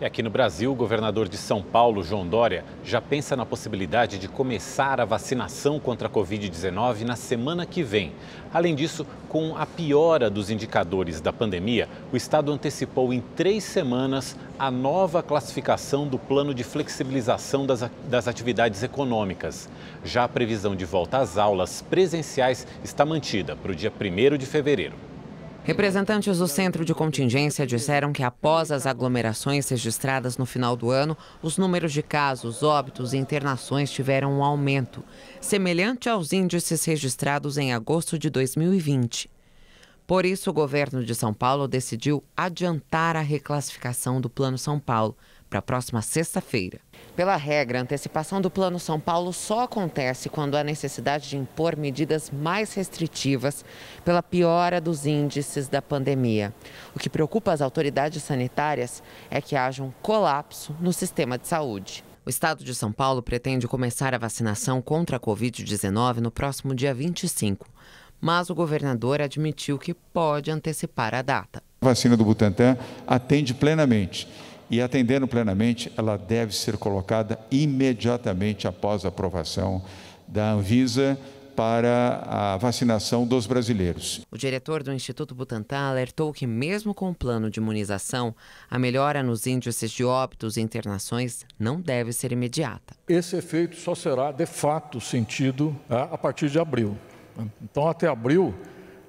E aqui no Brasil, o governador de São Paulo, João Dória, já pensa na possibilidade de começar a vacinação contra a Covid-19 na semana que vem. Além disso, com a piora dos indicadores da pandemia, o Estado antecipou em três semanas a nova classificação do plano de flexibilização das, das atividades econômicas. Já a previsão de volta às aulas presenciais está mantida para o dia 1 de fevereiro. Representantes do centro de contingência disseram que após as aglomerações registradas no final do ano, os números de casos, óbitos e internações tiveram um aumento, semelhante aos índices registrados em agosto de 2020. Por isso, o governo de São Paulo decidiu adiantar a reclassificação do Plano São Paulo para a próxima sexta-feira. Pela regra, a antecipação do Plano São Paulo só acontece quando há necessidade de impor medidas mais restritivas pela piora dos índices da pandemia. O que preocupa as autoridades sanitárias é que haja um colapso no sistema de saúde. O estado de São Paulo pretende começar a vacinação contra a Covid-19 no próximo dia 25, mas o governador admitiu que pode antecipar a data. A vacina do Butantan atende plenamente e atendendo plenamente, ela deve ser colocada imediatamente após a aprovação da Anvisa para a vacinação dos brasileiros. O diretor do Instituto Butantan alertou que, mesmo com o plano de imunização, a melhora nos índices de óbitos e internações não deve ser imediata. Esse efeito só será de fato sentido né, a partir de abril. Então, até abril,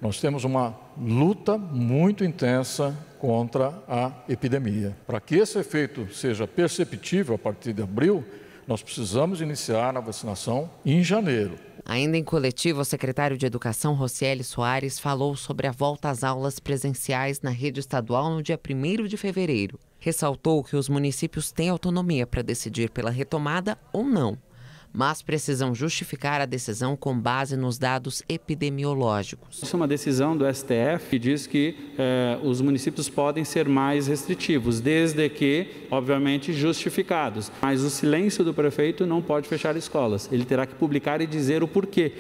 nós temos uma luta muito intensa contra a epidemia. Para que esse efeito seja perceptível a partir de abril, nós precisamos iniciar a vacinação em janeiro. Ainda em coletivo, o secretário de Educação, Rocieli Soares, falou sobre a volta às aulas presenciais na rede estadual no dia 1 de fevereiro. Ressaltou que os municípios têm autonomia para decidir pela retomada ou não mas precisam justificar a decisão com base nos dados epidemiológicos. Isso é uma decisão do STF que diz que eh, os municípios podem ser mais restritivos, desde que, obviamente, justificados. Mas o silêncio do prefeito não pode fechar escolas. Ele terá que publicar e dizer o porquê.